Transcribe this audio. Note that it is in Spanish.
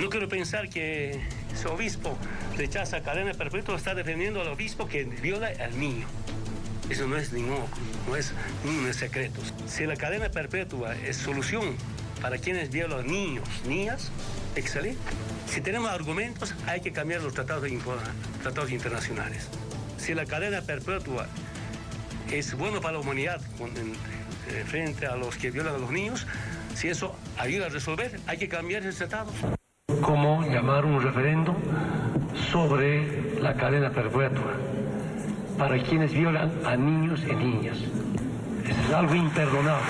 No quiero pensar que ese obispo rechaza cadena perpetua, está defendiendo al obispo que viola al niño. Eso no es ningún, no es ningún secreto. Si la cadena perpetua es solución para quienes violan niños, niñas, excelente. Si tenemos argumentos, hay que cambiar los tratados, tratados internacionales. Si la cadena perpetua es bueno para la humanidad eh, frente a los que violan a los niños, si eso ayuda a resolver, hay que cambiar esos tratados. ¿Cómo llamar un referendo sobre la cadena perpetua para quienes violan a niños y niñas? Eso es algo imperdonable.